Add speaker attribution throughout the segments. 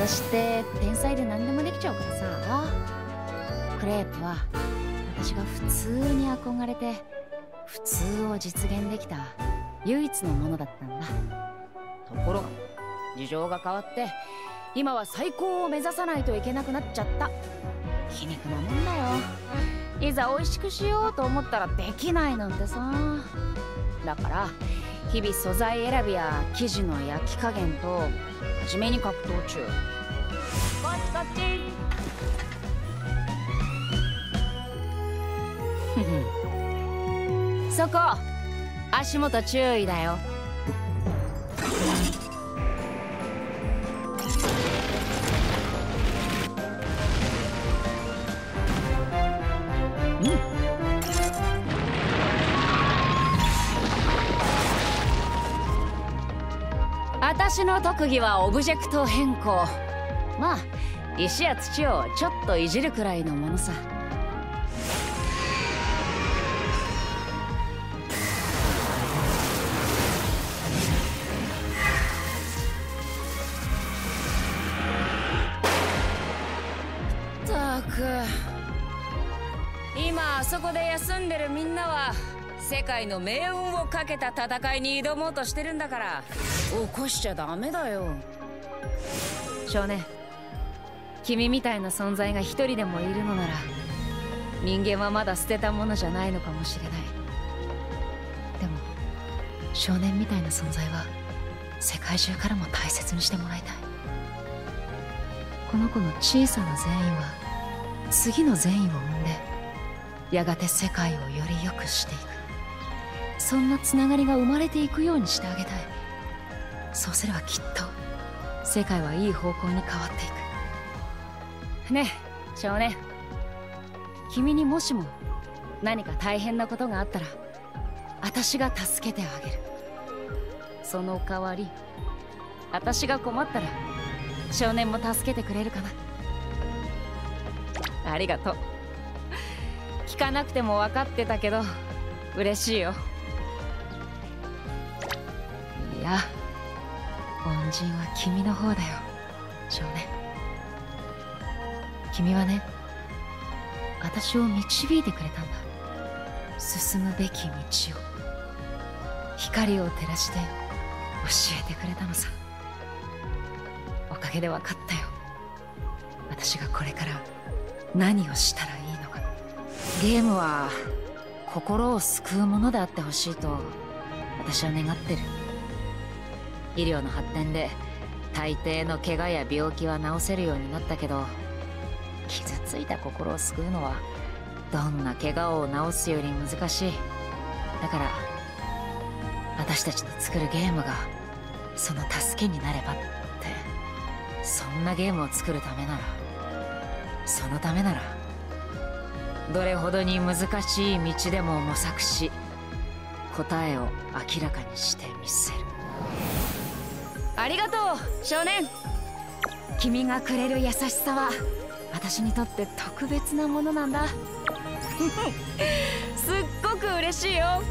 Speaker 1: 私って天才で何でもできちゃうからさ。クレープは私が普通に憧れて普通を実現できた唯一のものだったんだ。ところが事情が変わって今は最高を目指さないといけなくなっちゃった。皮肉なもんだよ。いざ美味しくしようと思ったらできないなんてさ。だから日々素材選びや生地の焼き加減と真面目に格闘中。こっちこっちそこ足元注意だよ私の特技はオブジェクト変更。まあ石や土をちょっといじるくらいのものさ。ったく。今あそこで休んでるみんなは世界の命運をかけた戦いに挑もうとしてるんだから。起こしちゃダメだよ。少年。君みたいな存在が一人でもいるのなら人間はまだ捨てたものじゃないのかもしれない。でも少年みたいな存在は世界中からも大切にしてもらいたい。この子の小さな善意は次の善意を生んでやがて世界をより良くしていくそんなつながりが生まれていくようにしてあげたい。そうすればきっと世界はいい方向に変わっていく。ねえ少年。君にもしも何か大変なことがあったら私が助けてあげる。その代わり私が困ったら少年も助けてくれるかな。ありがとう。聞かなくても分かってたけど嬉しいよ。恩人は君の方だよ少年。君はね私を導いてくれたんだ。進むべき道を光を照らして教えてくれたのさ。おかげで分かったよ。私がこれから何をしたらいいのか。ゲームは心を救うものであってほしいと私は願ってる。医療の発展で大抵の怪我や病気は治せるようになったけど傷ついた心を救うのはどんな怪我を治すより難しい。だから私たちの作るゲームがその助けになればってそんなゲームを作るためならそのためならどれほどに難しい道でも模索し答えを明らかにしてみせる。ありがとう少年。君がくれる優しさは私にとって特別なものなんだ。すっごく嬉しいよ。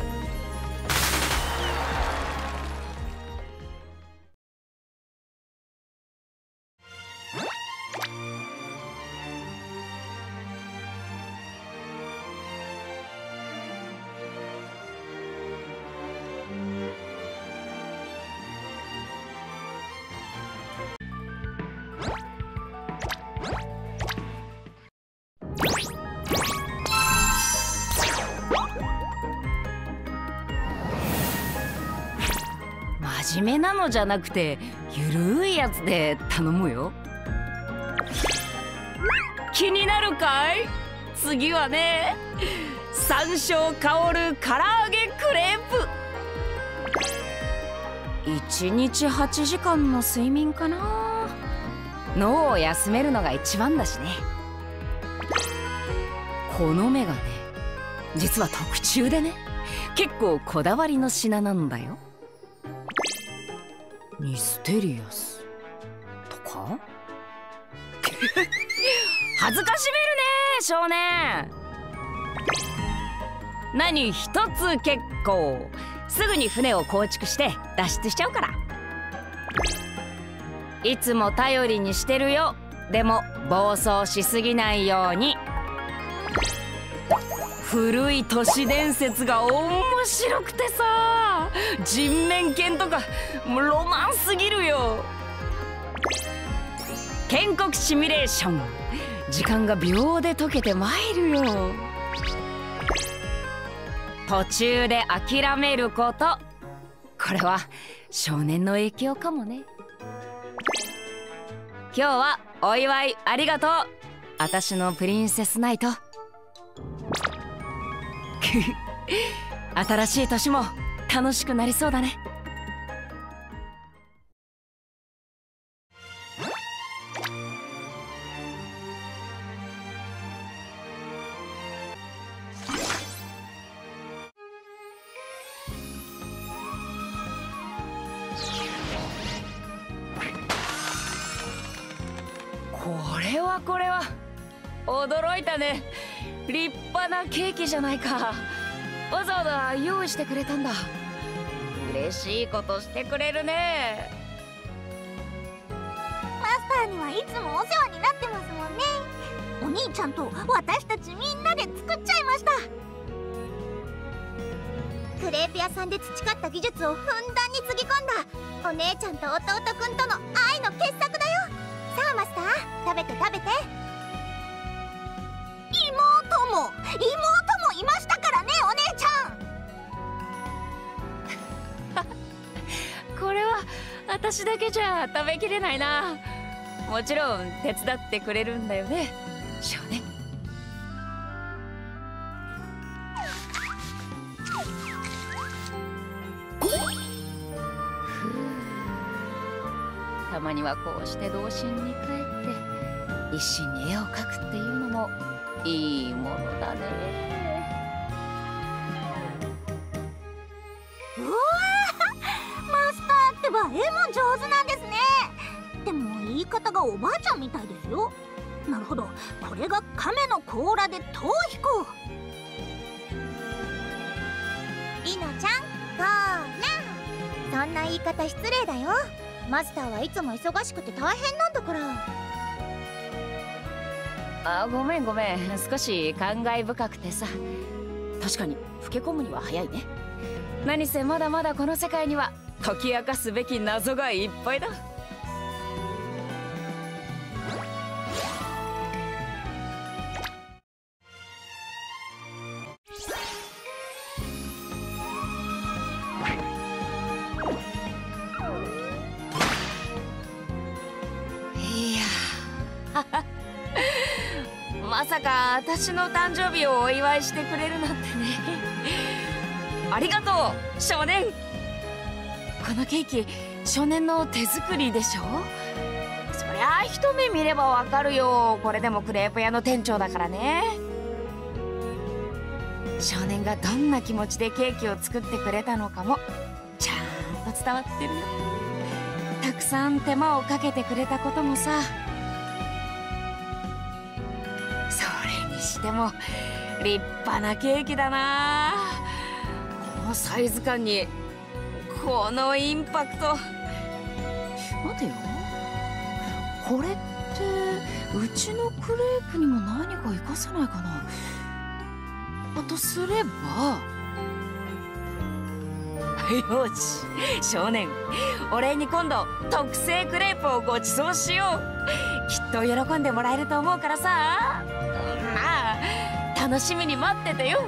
Speaker 1: 真面目なのじゃなくてゆるいやつで頼むよ。気になるかい？次はね山椒香る唐揚げクレープ。1日8時間の睡眠かな。脳を休めるのが一番だしね。この目がね実は特注でね。結構こだわりの品なんだよ。ミステリアス。とか？恥ずかしめるね少年。何一つ結構。すぐに船を構築して脱出しちゃうから。いつも頼りにしてるよ。でも暴走しすぎないように。古い都市伝説が面白くてさ。人面犬とかもうロマンすぎるよ。建国シミュレーション。時間が秒で解けてまいるよ。途中で諦めること。これは少年の影響かもね。今日はお祝いありがとう。私のプリンセスナイト。新しい年も楽しくなりそうだね。これはこれは。驚いたね。立派なケーキじゃないか。わざわざ用意してくれたんだ。嬉しいことしてくれるね。
Speaker 2: マスターにはいつもお世話になってますもんね。お兄ちゃんと私たちみんなで作っちゃいました。クレープ屋さんで培った技術をふんだんにつぎ込んだお姉ちゃんと弟くんとの愛の傑作だよ。さあマスター。食べて食べて。妹もいましたからねお姉ちゃん。
Speaker 1: これは私だけじゃ食べきれないな。もちろん手伝ってくれるんだよね。少年。たまにはこうして童心に帰って一心に絵を描くっていうのもいいものだね。
Speaker 2: うわマスターってば絵も上手なんですね。でも言い方がおばあちゃんみたいですよ。なるほど。これが亀の甲羅で逃避行りのちゃんこーらそんな言い方失礼だよ。マスターはいつも忙しくて大変なんだから。
Speaker 1: あごめんごめん。少し感慨深くてさ。確かに老け込むには早いね。何せまだまだこの世界には解き明かすべき謎がいっぱいだまさか私の誕生日をお祝いしてくれるなんてね。ありがとう少年。このケーキ少年の手作りでしょ？そりゃあ一目見ればわかるよ。これでもクレープ屋の店長だからね。少年がどんな気持ちでケーキを作ってくれたのかもちゃんと伝わってるよ。たくさん手間をかけてくれたこともさ。しても立派なケーキだな。このサイズ感にこのインパクト。待てよ。これってうちのクレープにも何か活かせないかな。あとすれば。よし少年。お礼に今度特製クレープをご馳走しよう。きっと喜んでもらえると思うからさ。まあ楽しみに待っててよ。